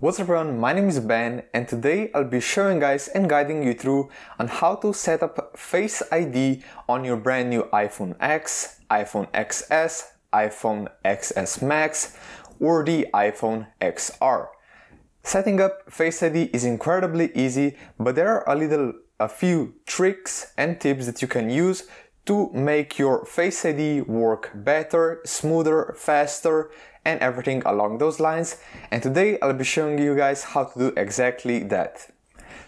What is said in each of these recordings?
What's up everyone, my name is Ben and today I'll be showing guys and guiding you through on how to set up Face ID on your brand new iPhone X, iPhone XS, iPhone XS Max or the iPhone XR. Setting up Face ID is incredibly easy but there are a little a few tricks and tips that you can use to make your Face ID work better, smoother, faster, and everything along those lines. And today I'll be showing you guys how to do exactly that.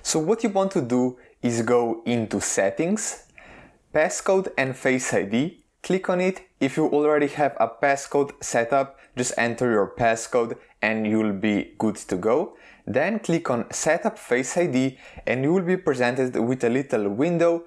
So what you want to do is go into settings, passcode and Face ID, click on it. If you already have a passcode set up, just enter your passcode and you'll be good to go. Then click on setup Face ID and you will be presented with a little window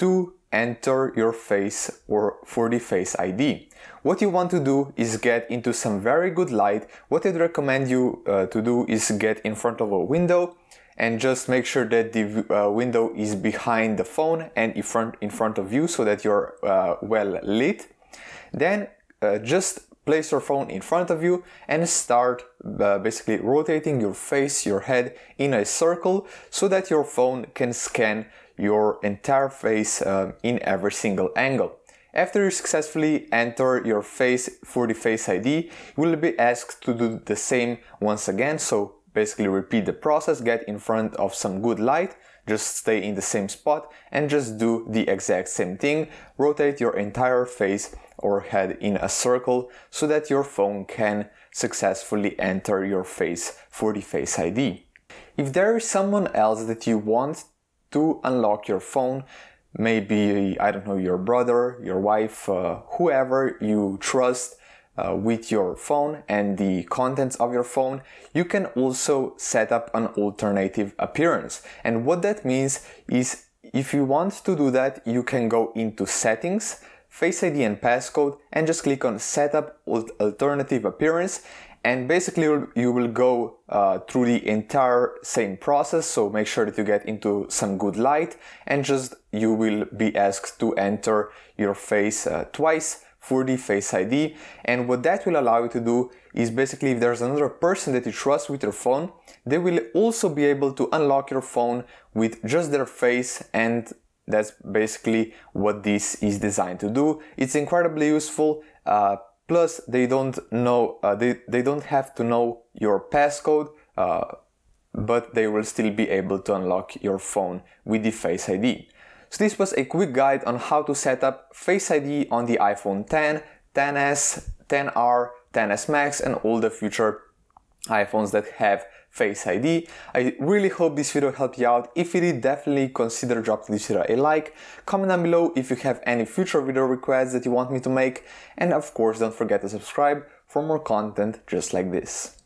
to enter your face or for the face ID. What you want to do is get into some very good light. What I'd recommend you uh, to do is get in front of a window and just make sure that the uh, window is behind the phone and in front, in front of you so that you're uh, well lit. Then uh, just place your phone in front of you and start uh, basically rotating your face, your head in a circle so that your phone can scan your entire face uh, in every single angle. After you successfully enter your face for the Face ID, you will be asked to do the same once again. So basically repeat the process, get in front of some good light, just stay in the same spot and just do the exact same thing. Rotate your entire face or head in a circle so that your phone can successfully enter your face for the Face ID. If there is someone else that you want to unlock your phone. Maybe, I don't know, your brother, your wife, uh, whoever you trust uh, with your phone and the contents of your phone, you can also set up an alternative appearance. And what that means is if you want to do that, you can go into settings, Face ID and passcode and just click on setup alternative appearance and basically you will go uh, through the entire same process so make sure that you get into some good light and just you will be asked to enter your face uh, twice for the face ID and what that will allow you to do is basically if there's another person that you trust with your phone they will also be able to unlock your phone with just their face and that's basically what this is designed to do. It's incredibly useful. Uh, Plus, they don't know, uh, they, they don't have to know your passcode, uh, but they will still be able to unlock your phone with the Face ID. So this was a quick guide on how to set up Face ID on the iPhone 10, 10s, 10R, 10s Max and all the future iPhones that have Face ID. I really hope this video helped you out. If it did, definitely consider dropping this video a like. Comment down below if you have any future video requests that you want me to make. And of course, don't forget to subscribe for more content just like this.